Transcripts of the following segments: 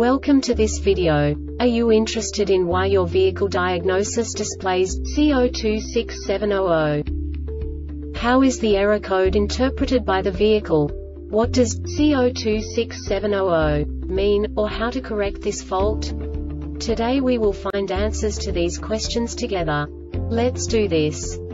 Welcome to this video. Are you interested in why your vehicle diagnosis displays C026700? How is the error code interpreted by the vehicle? What does C026700 mean, or how to correct this fault? Today we will find answers to these questions together. Let's do this.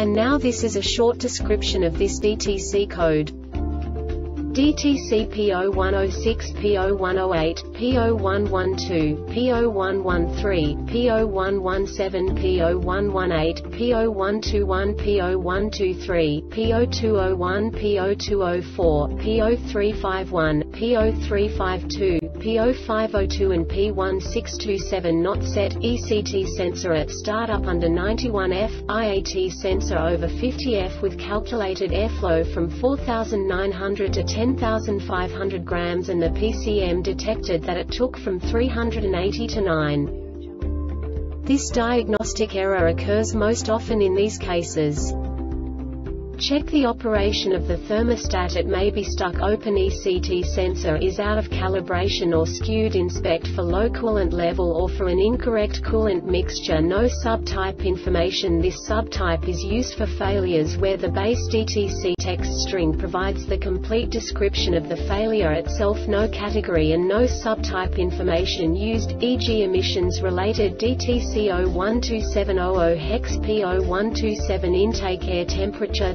And now this is a short description of this DTC code. DTC P0106 P0108, P0112, P0113, P0117, P0118, P0121, P0123, P0201, P0204, P0351, P0352, P0502 and P1627 not set, ECT sensor at startup under 91F, IAT sensor over 50F with calculated airflow from 4,900 to 10,500 grams and the PCM detected that it took from 380 to 9. This diagnostic error occurs most often in these cases. Check the operation of the thermostat. It may be stuck. Open ECT sensor is out of calibration or skewed inspect for low coolant level or for an incorrect coolant mixture. No subtype information. This subtype is used for failures where the base DTC text string provides the complete description of the failure itself. No category and no subtype information used, e.g. emissions related DTC 012700 hex P0127 intake air temperature